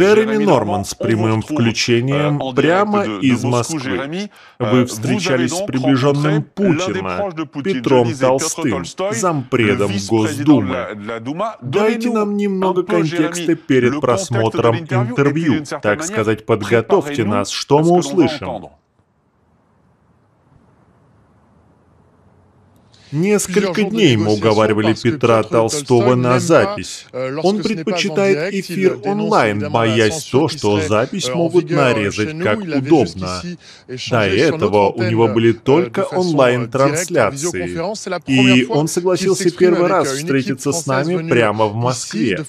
Джереми Норман с прямым включением прямо из Москвы. Вы встречались с приближенным Путина, Петром Толстым, зампредом Госдумы. Дайте нам немного контекста перед просмотром интервью. Так сказать, подготовьте нас, что мы услышим. Несколько дней мы уговаривали Петра Толстого на запись. Он предпочитает эфир онлайн, боясь то, что запись могут нарезать как удобно. До этого у него были только онлайн-трансляции. И он согласился первый раз встретиться с нами прямо в Москве.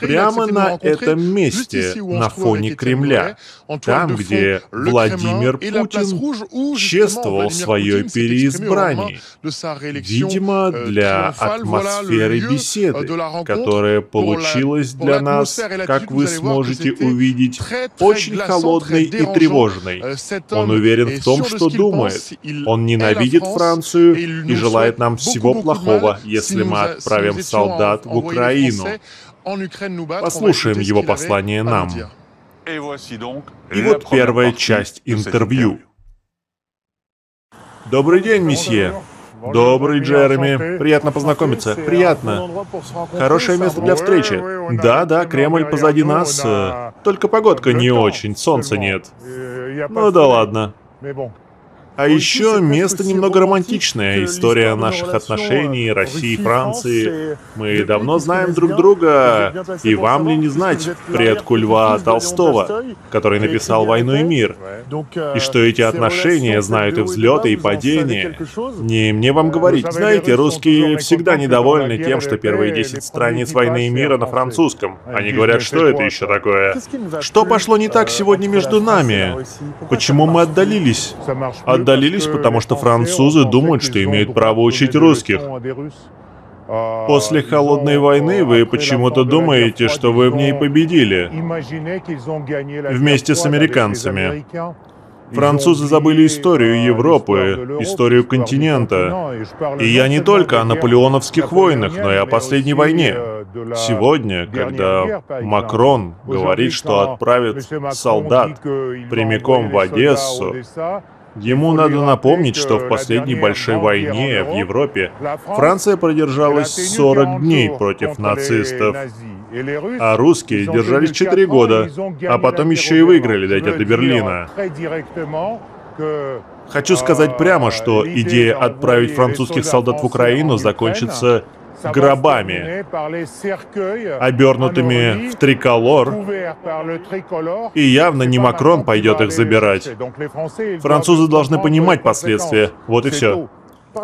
Прямо на этом месте, на фоне Кремля. Там, где Владимир Путин чествовал свое переизбрание. Видимо, euh, для атмосферы беседы, которая получилась для нас, как вы сможете увидеть, очень холодной и тревожной. Euh, Он уверен в том, что думает. Он ненавидит Францию и желает нам всего плохого, если мы отправим солдат в Украину. Послушаем его послание нам. И вот первая часть интервью. Добрый день, месье. Добрый, Джереми. Приятно познакомиться. Приятно. Хорошее место для встречи. Да, да, Кремль позади нас. Только погодка не очень, солнца нет. Ну да ладно. А еще место немного романтичное. История наших отношений, России и Франции. Мы давно знаем друг друга, и вам ли не знать предку Льва Толстого, который написал «Войну и мир», и что эти отношения знают и взлеты, и падения. Не мне вам говорить. Знаете, русские всегда недовольны тем, что первые 10 страниц «Войны и мира» на французском. Они говорят, что это еще такое? Что пошло не так сегодня между нами? Почему мы отдалились? От отдалились, потому что французы думают, что имеют право учить русских. После холодной войны вы почему-то думаете, что вы в ней победили. Вместе с американцами. Французы забыли историю Европы, историю континента. И я не только о наполеоновских войнах, но и о последней войне. Сегодня, когда Макрон говорит, что отправит солдат прямиком в Одессу, Ему надо напомнить, что в последней большой войне в Европе Франция продержалась 40 дней против нацистов, а русские держались 4 года, а потом еще и выиграли, дойдя до Берлина. Хочу сказать прямо, что идея отправить французских солдат в Украину закончится гробами, обернутыми в триколор, и явно не Макрон пойдет их забирать. Французы должны понимать последствия, вот и все.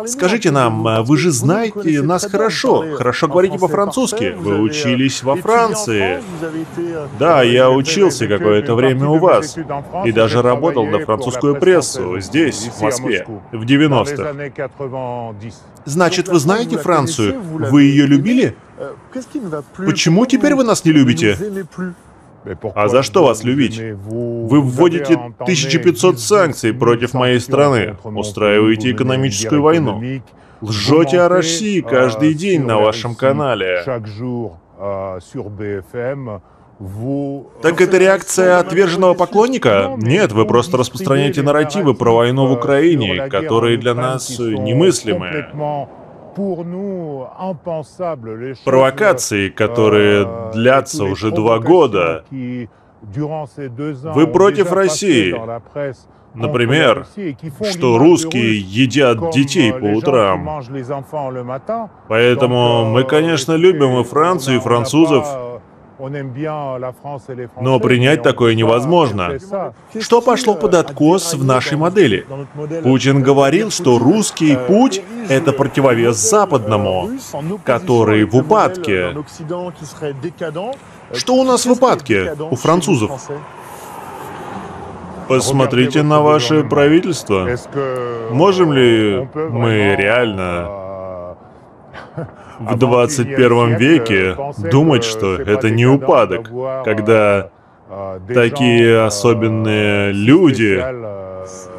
Скажите нам, а вы же знаете нас хорошо, хорошо говорите по-французски. Вы учились во Франции. Да, я учился какое-то время у вас. И даже работал на французскую прессу здесь, в Москве, в 90-х. Значит, вы знаете Францию? Вы ее любили? Почему теперь вы нас не любите? А за что вас любить? Вы вводите 1500 санкций против моей страны, устраиваете экономическую войну, лжете о России каждый день на вашем канале. Так это реакция отверженного поклонника? Нет, вы просто распространяете нарративы про войну в Украине, которые для нас немыслимы. Провокации, которые euh, длятся уже два года. Вы против России. Например, что русские едят детей по утрам. Поэтому мы, конечно, любим и Францию, и французов, но принять такое невозможно. Что пошло под откос в нашей модели? Путин говорил, что русский путь — это противовес западному, который в упадке. Что у нас в упадке у французов? Посмотрите на ваше правительство. Можем ли мы реально в 21 веке думать, что это не упадок, когда такие особенные люди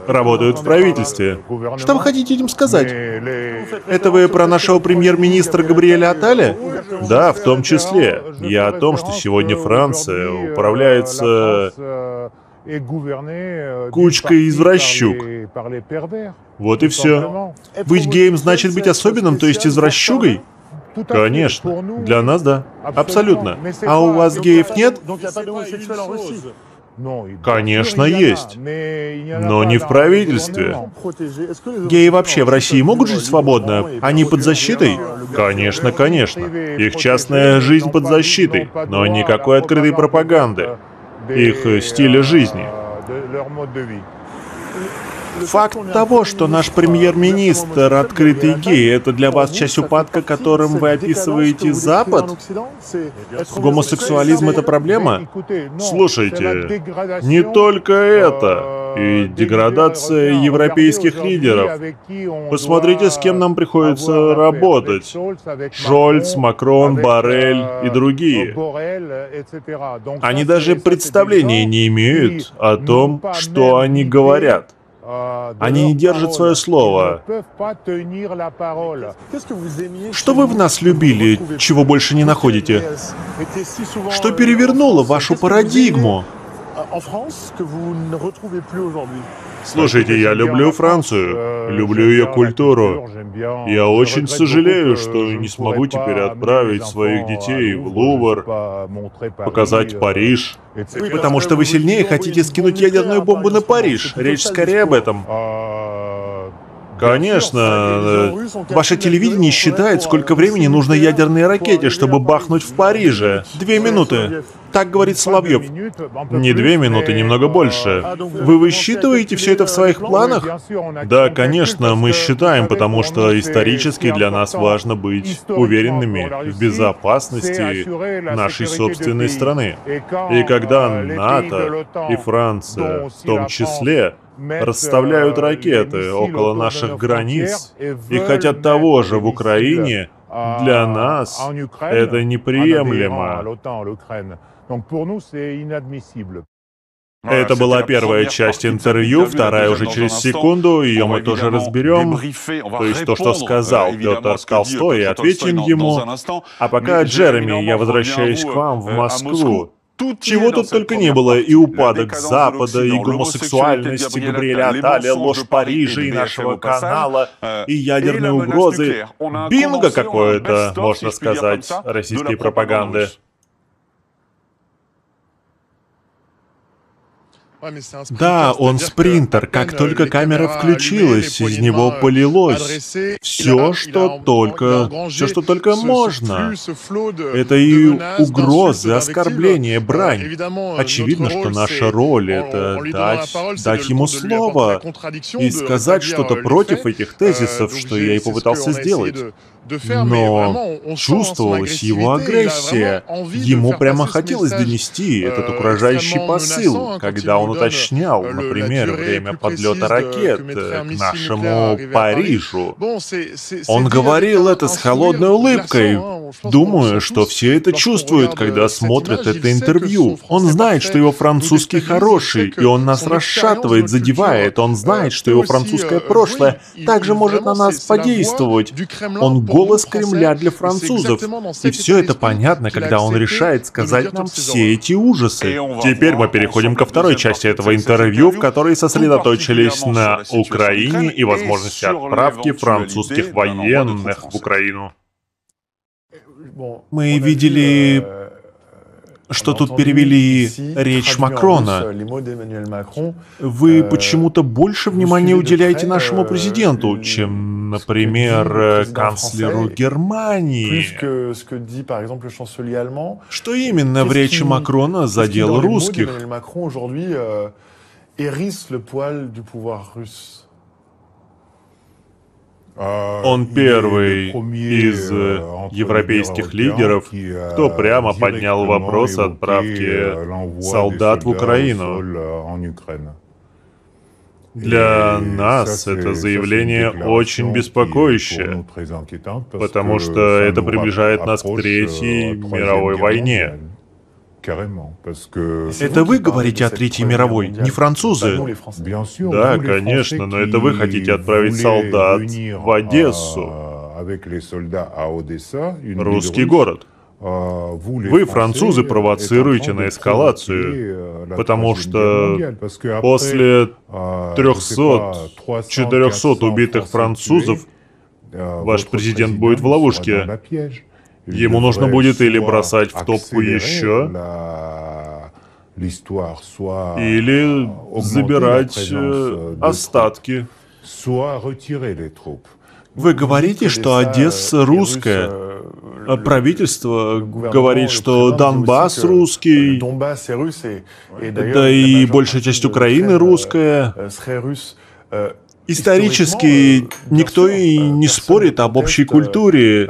работают в правительстве. Что вы хотите этим сказать? Это вы про нашего премьер-министра Габриэля Аталя? Да, в том числе. Я о том, что сегодня Франция управляется кучкой извращук. Вот и все. Быть геем значит быть особенным, то есть извращугой? Конечно. Для нас, да. Абсолютно. А у вас геев нет? Конечно, есть. Но не в правительстве. Геи вообще в России могут жить свободно? Они под защитой? Конечно, конечно. Их частная жизнь под защитой, но никакой открытой пропаганды. Их стиля жизни. Факт того, что наш премьер-министр открытый гей, это для вас часть упадка, которым вы описываете Запад? Гомосексуализм — это проблема? Слушайте, не только это и деградация европейских лидеров. Посмотрите, с кем нам приходится работать. Шольц, Макрон, Барель и другие. Они даже представления не имеют о том, что они говорят. Они не держат свое слово. Что вы в нас любили, чего больше не находите? Что перевернуло вашу парадигму? Слушайте, я люблю Францию, люблю ее культуру. Я очень сожалею, что не смогу теперь отправить своих детей в Лувр, показать Париж. Потому что вы сильнее хотите скинуть ядерную бомбу на Париж. Речь скорее об этом. Конечно. Э, ваше телевидение считает, сколько времени нужно ядерной ракете, чтобы бахнуть в Париже. Две минуты. Так говорит Соловьев. Не две минуты, немного больше. Вы высчитываете все это в своих планах? Да, конечно, мы считаем, потому что исторически для нас важно быть уверенными в безопасности нашей собственной страны. И когда НАТО и Франция в том числе расставляют ракеты около наших границ и хотят того же в Украине, для нас это неприемлемо. Это была первая часть интервью, вторая уже через секунду, ее мы тоже разберем. То есть то, что сказал Петр Толстой, и ответим ему. А пока, Джереми, я возвращаюсь к вам в Москву. Чего тут только не было, и упадок Запада, и гомосексуальности Габриэля Аталя, ложь Парижа и нашего канала, и ядерные угрозы. Бинго какое-то, можно сказать, российской пропаганды. Да, он спринтер. Как только камера включилась, из него полилось все, что только, все, что только можно. Это и угрозы, оскорбления, брань. Очевидно, что наша роль — это дать, дать ему слово и сказать что-то против этих тезисов, что я и попытался сделать. Но чувствовалась его агрессия. Ему прямо хотелось донести этот угрожающий посыл, когда он уточнял, например, время подлета ракет к нашему Парижу. Он говорил это с холодной улыбкой, Думаю, что все это чувствуют, когда смотрят это интервью. Он знает, что его французский хороший, и он нас расшатывает, задевает. Он знает, что его французское прошлое также может на нас подействовать. Он голос Кремля для французов. И все это понятно, когда он решает сказать нам все эти ужасы. Теперь мы переходим ко второй части этого интервью, в которой сосредоточились на Украине и возможности отправки французских военных в Украину. Мы видели, что тут перевели речь Макрона. Вы почему-то больше внимания уделяете нашему президенту, чем, например, канцлеру Германии. Что именно в речи Макрона задел русских? Он первый из э, европейских лидеров, кто прямо поднял вопрос отправки солдат в Украину. Для нас это заявление очень беспокоящее, потому что это приближает нас к Третьей мировой войне. Это вы говорите о Третьей мировой, не французы? Да, конечно, но это вы хотите отправить солдат в Одессу. Русский город. Вы, французы, провоцируете на эскалацию, потому что после 300-400 убитых французов ваш президент будет в ловушке. Ему нужно будет или бросать в топку еще, или забирать э, остатки. Вы говорите, что Одесса русская. А правительство говорит, что Донбасс русский, да и большая часть Украины русская. Исторически никто и не спорит об общей культуре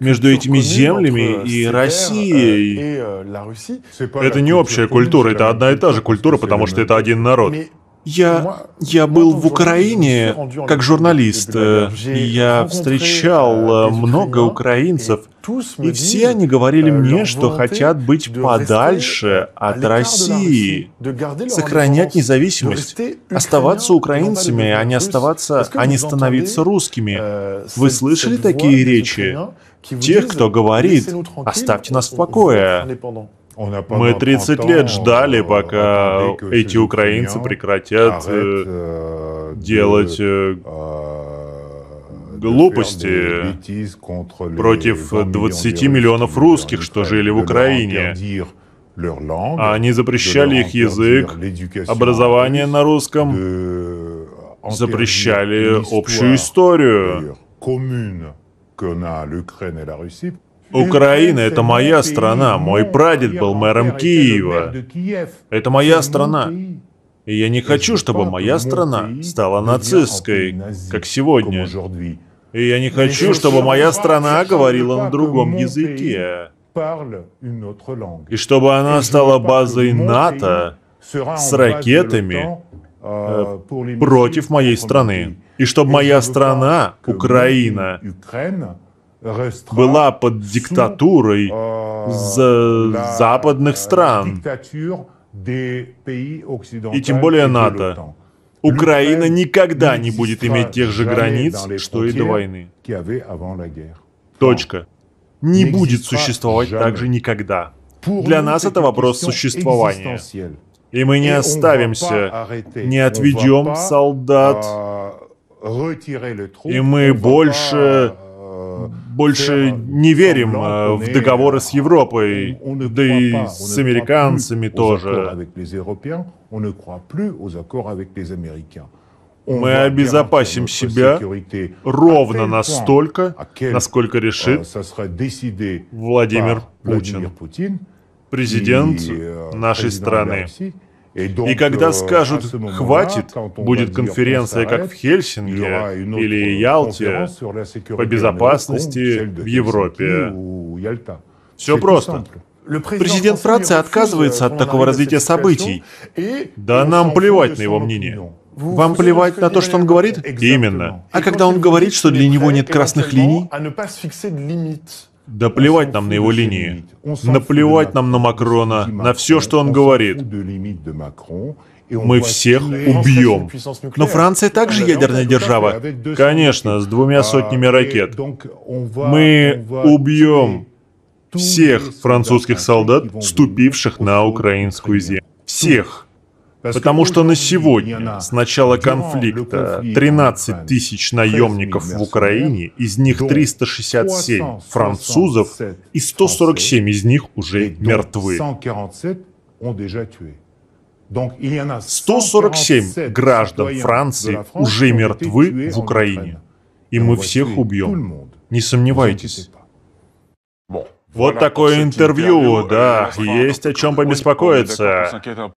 между этими землями и Россией. Это не общая культура, это одна и та же культура, потому что это один народ. Я, я был в Украине как журналист, э, и я встречал э, много украинцев, и все они говорили мне, что хотят быть подальше от России, сохранять независимость, оставаться украинцами, а не оставаться, а не становиться русскими. Вы слышали такие речи? Тех, кто говорит, оставьте нас в покое. Мы 30 лет ждали, пока эти украинцы прекратят э, э, делать э, глупости против 20 миллионов русских, что жили в Украине. Они запрещали их язык, образование на русском, запрещали общую историю. Украина — это моя страна. Мой прадед был мэром Киева. Это моя страна. И я не хочу, чтобы моя страна стала нацистской, как сегодня. И я не хочу, чтобы моя страна говорила на другом языке. И чтобы она стала базой НАТО с ракетами э, против моей страны. И чтобы моя страна, Украина, была под диктатурой западных стран, и тем более НАТО. Украина никогда не будет иметь тех же границ, что и до войны. Точка. Не будет существовать также никогда. Для нас это вопрос существования. И мы не оставимся, не отведем солдат, и мы больше больше не верим э, в договоры с Европой, да и с американцами тоже. Мы обезопасим себя ровно настолько, насколько решит Владимир Путин, президент нашей страны. И когда скажут «хватит», будет конференция, как в Хельсинки или Ялте по безопасности в Европе. Все просто. Президент Франции отказывается от такого развития событий. Да нам плевать на его мнение. Вам плевать на то, что он говорит? Именно. А когда он говорит, что для него нет красных линий? Да плевать нам на его линии. Наплевать нам на Макрона, на все, что он говорит. Мы всех убьем. Но Франция также ядерная держава. Конечно, с двумя сотнями ракет. Мы убьем всех французских солдат, ступивших на украинскую землю. Всех. Потому что на сегодня, с начала конфликта, 13 тысяч наемников в Украине, из них 367 французов, и 147 из них уже мертвы. 147 граждан Франции уже мертвы в Украине. И мы всех убьем. Не сомневайтесь. Вот такое интервью, да, есть о чем побеспокоиться.